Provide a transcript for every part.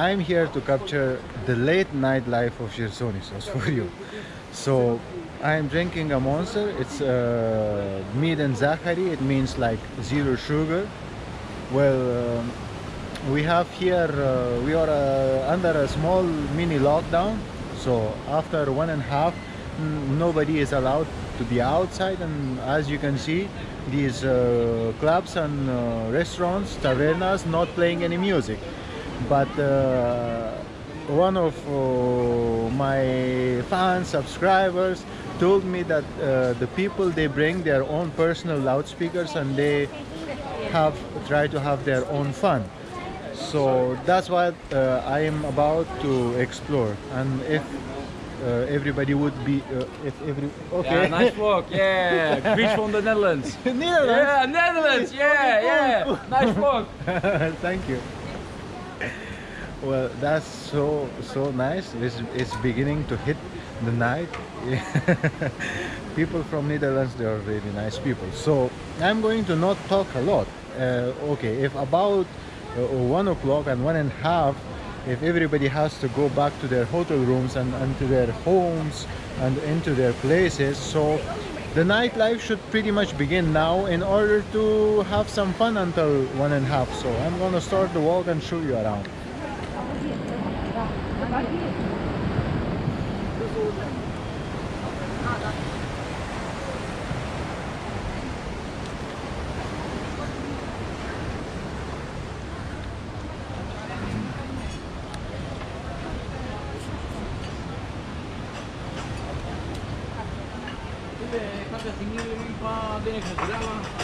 I'm here to capture the late night life of Chersonissos for you. So I'm drinking a monster. It's uh, mead and zahari. It means like zero sugar. Well, um, we have here, uh, we are uh, under a small mini lockdown. So after one and a half, nobody is allowed to be outside. And as you can see, these uh, clubs and uh, restaurants, tavernas, not playing any music but uh, one of uh, my fans subscribers told me that uh, the people they bring their own personal loudspeakers and they have try to have their own fun so that's what uh, i am about to explore and if uh, everybody would be uh, if every okay Yeah, nice walk. Yeah, greets from the Netherlands. Netherlands. Yeah, Netherlands. Yeah, yeah. Nice walk. Thank you. Well, that's so so nice. It's, it's beginning to hit the night. people from Netherlands, they are really nice people. So I'm going to not talk a lot. Uh, okay, if about uh, one o'clock and one and a half, if everybody has to go back to their hotel rooms and, and to their homes and into their places, so the nightlife should pretty much begin now in order to have some fun until one and a half. So I'm gonna start the walk and show you around. 这个刚才新来的，这个是哪个？这个刚才新，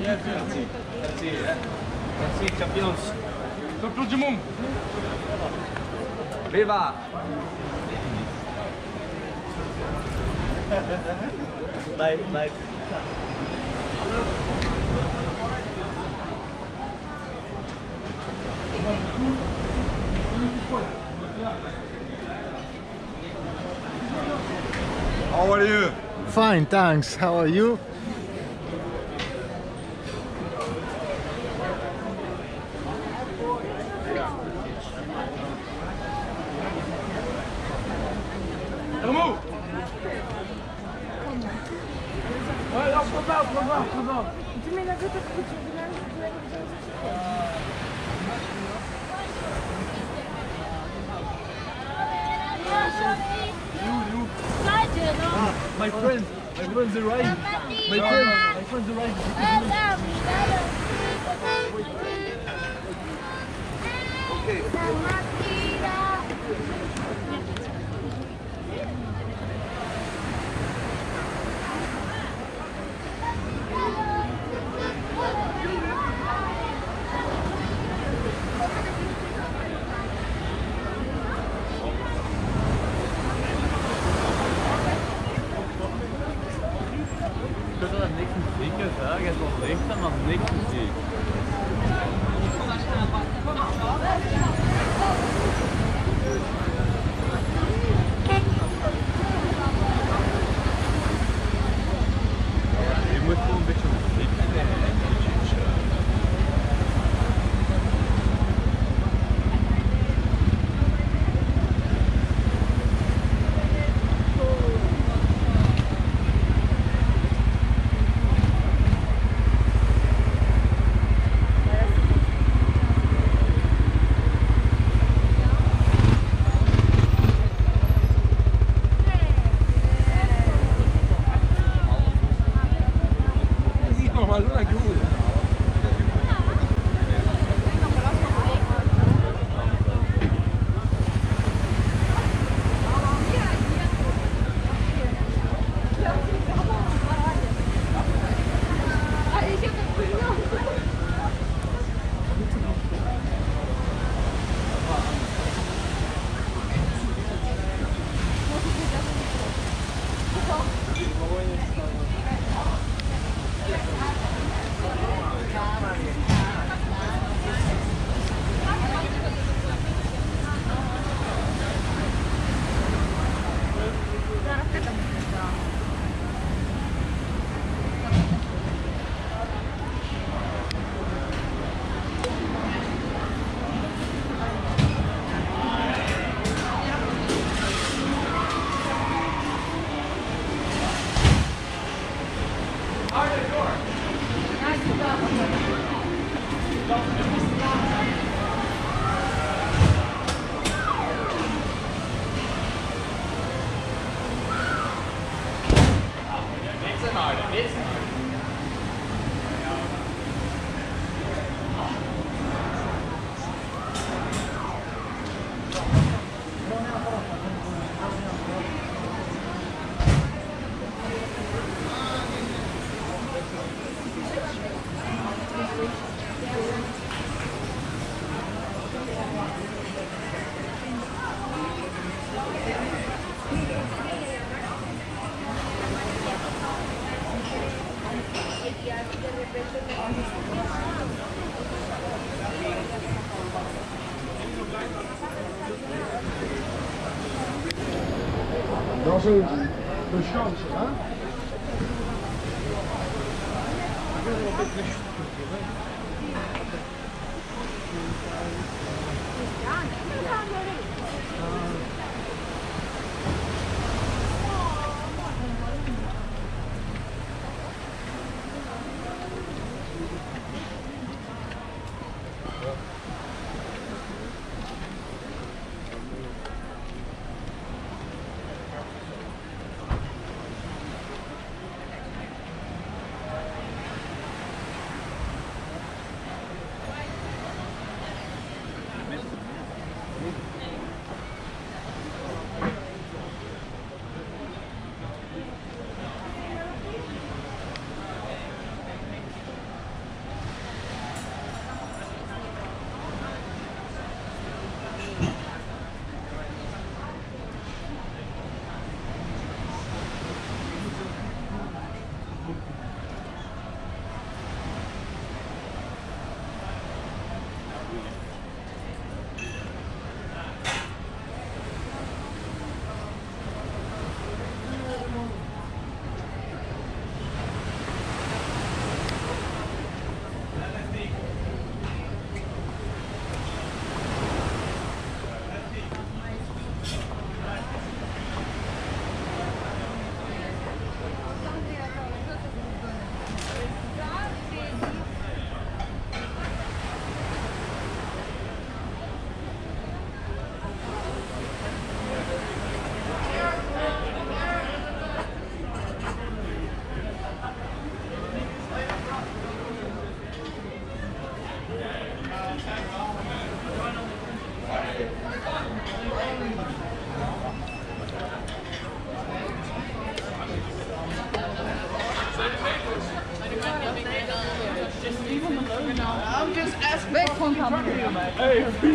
Merci, champions. Champion du monde. Viva. Bye, bye. How are you? Fine, thanks. How are you? Hermo. Ouais, là, prends là, prends là, prends là. My friend, my friend's arrived. My friend, my friend's arrived. Ik is, hè? Je hebt wel licht dan niks. Maluma que. gente. Tá? Kampioen.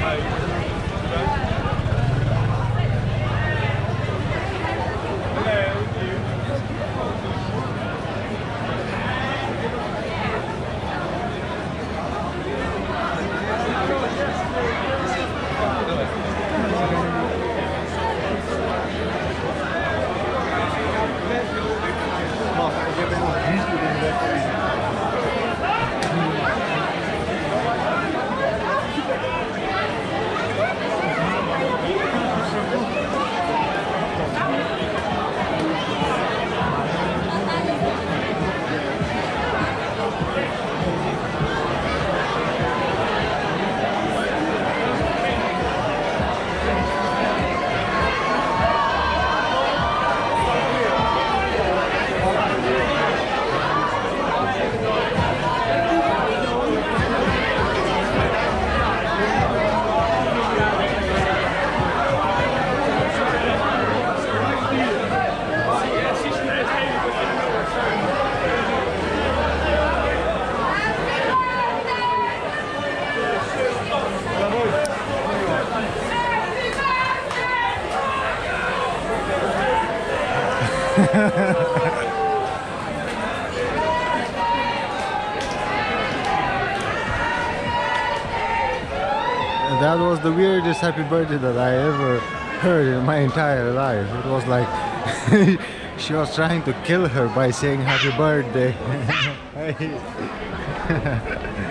Bye. The weirdest happy birthday that I ever heard in my entire life. It was like she was trying to kill her by saying happy birthday.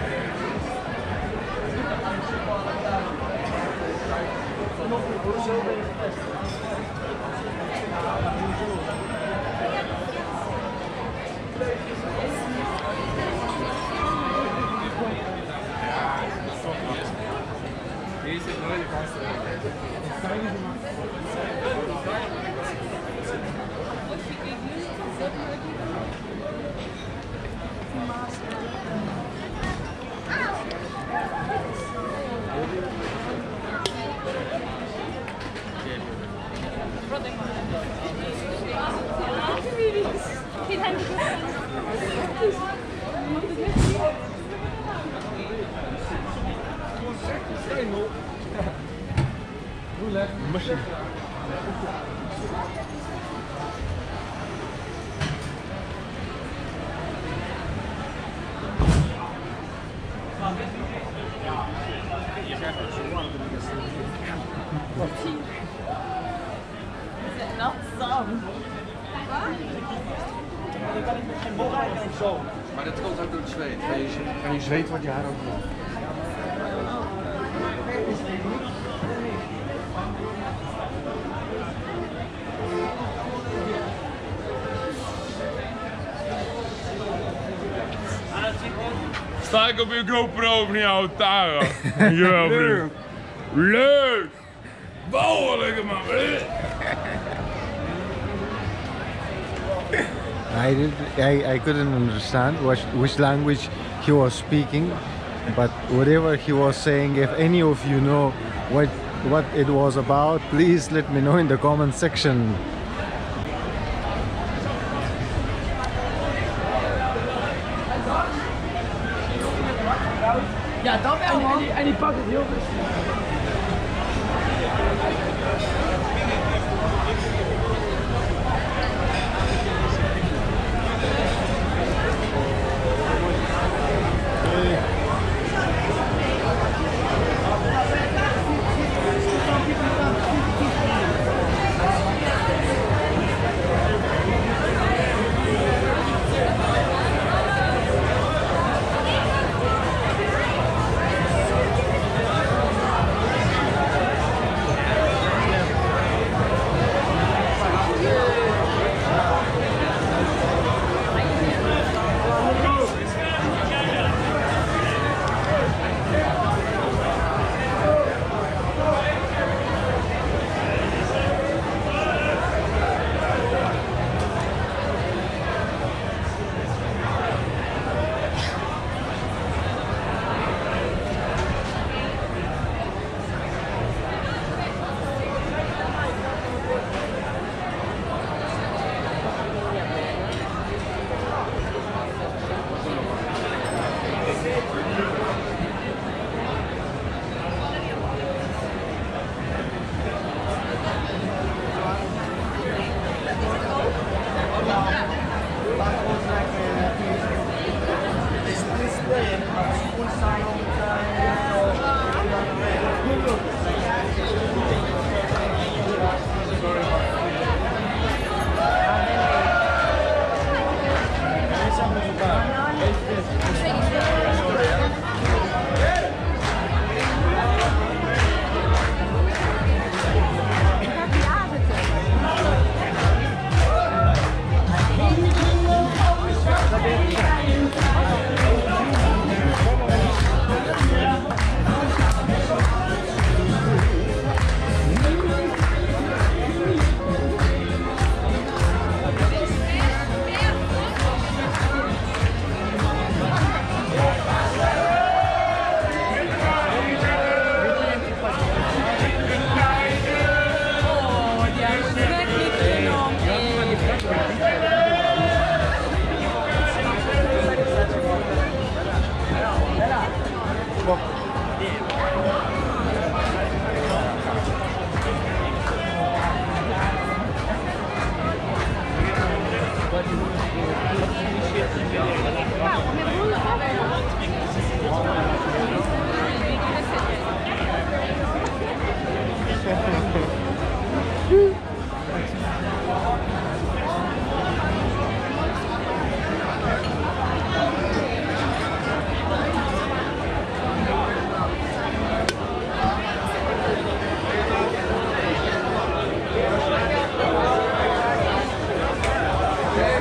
Sta ik op je GoPro of niet, oude Tara? Jawel, vriend. Leuk! Bouwen, lekker man. I, did, I, I couldn't understand which, which language he was speaking, but whatever he was saying, if any of you know what, what it was about, please let me know in the comment section.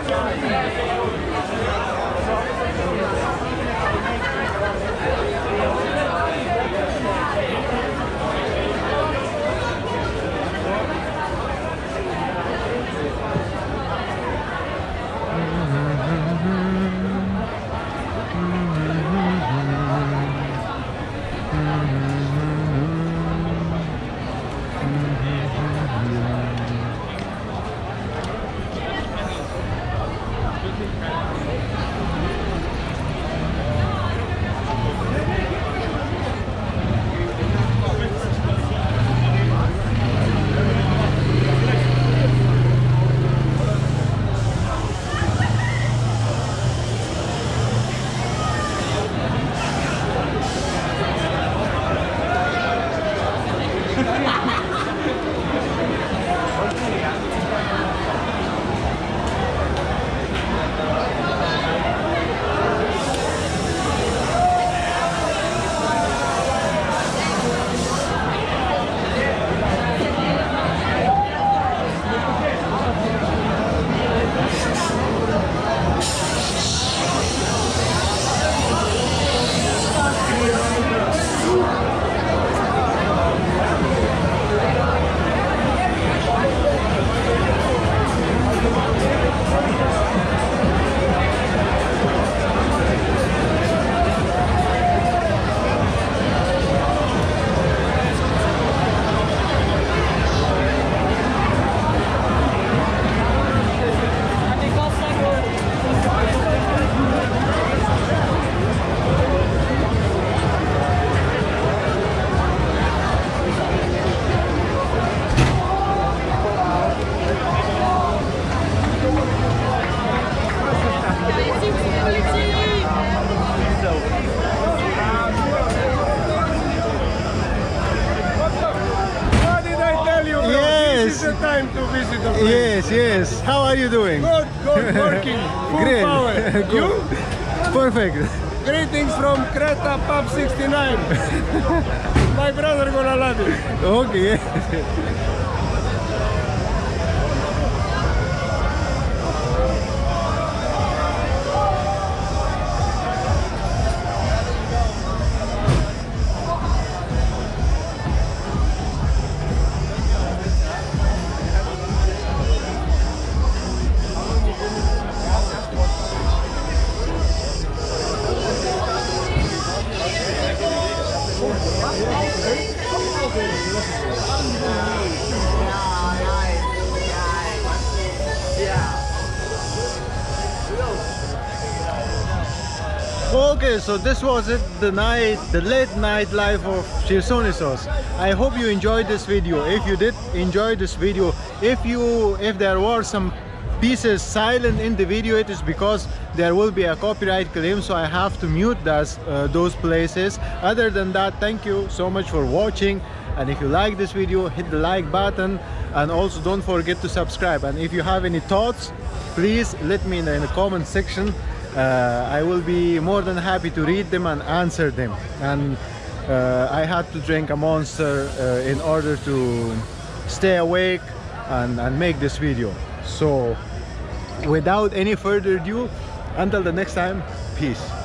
Thank Perfect. Greetings from Creta Pub 69. My brother gonna love it. Okay. Okay, so this was it, the night, the late night life of Chersonissos. I hope you enjoyed this video. If you did enjoy this video, if you, if there were some pieces silent in the video, it is because there will be a copyright claim, so I have to mute those, uh, those places. Other than that, thank you so much for watching. And if you like this video, hit the like button and also don't forget to subscribe. And if you have any thoughts, please let me in the comment section uh, I will be more than happy to read them and answer them. And uh, I had to drink a monster uh, in order to stay awake and, and make this video. So without any further ado, until the next time, peace.